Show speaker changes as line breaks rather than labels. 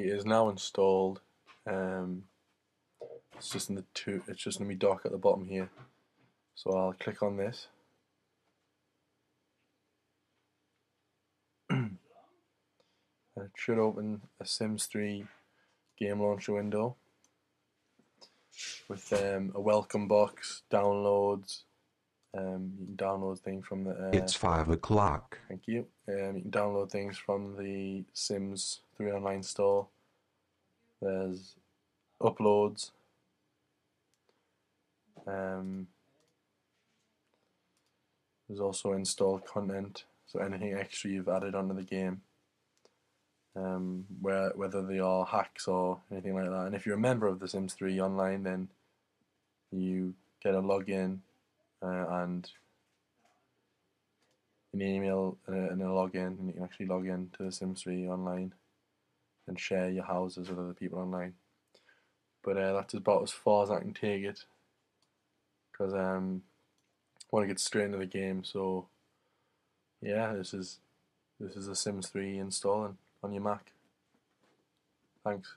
It is now installed. Um, it's just in the two. It's just in the dock at the bottom here. So I'll click on this. and it should open a Sims 3 game launcher window with um, a welcome box, downloads. Um, you can download things from the. Uh,
It's five o'clock.
Thank you. Um, you can download things from the Sims 3 online store. There's uploads. Um, there's also installed content, so anything extra you've added onto the game. Um, where whether they are hacks or anything like that. And if you're a member of The Sims 3 online, then you get a login uh, and an email and a, and a login, and you can actually log in to The Sims 3 online and share your houses with other people online. But uh, that's about as far as I can take it because um, I want to get straight into the game. So yeah, this is this is The Sims 3 installing on your Mac. Thanks.